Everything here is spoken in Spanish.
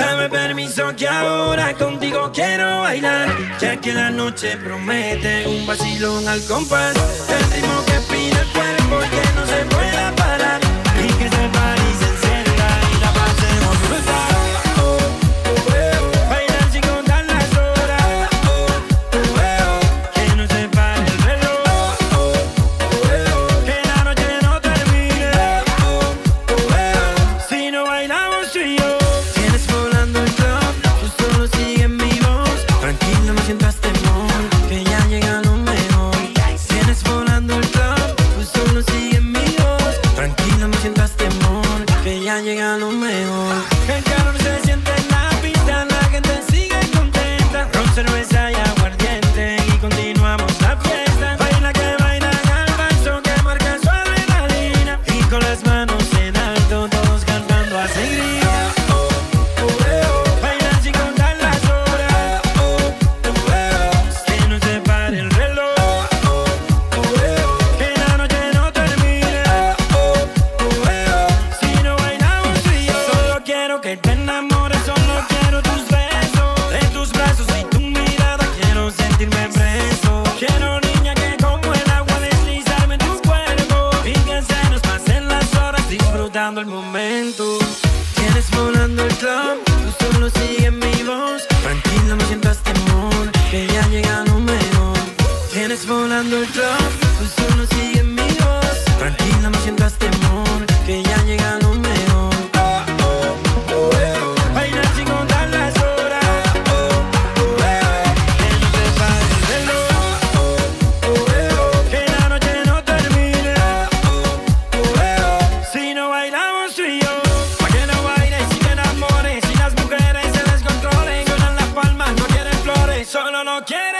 Dame permiso que ahora contigo quiero bailar, ya que la noche promete un vacilón al compás, el ritmo que pide el cuerpo. ya llega lo mejor. el momento. Tienes volando el club, tú solo sigue mi voz. Tranquila, no sientas temor, que ya llega lo mejor. Tienes volando el club, tú solo sigue mi voz. Tranquila, no sientas temor, que ya llega lo mejor. get it.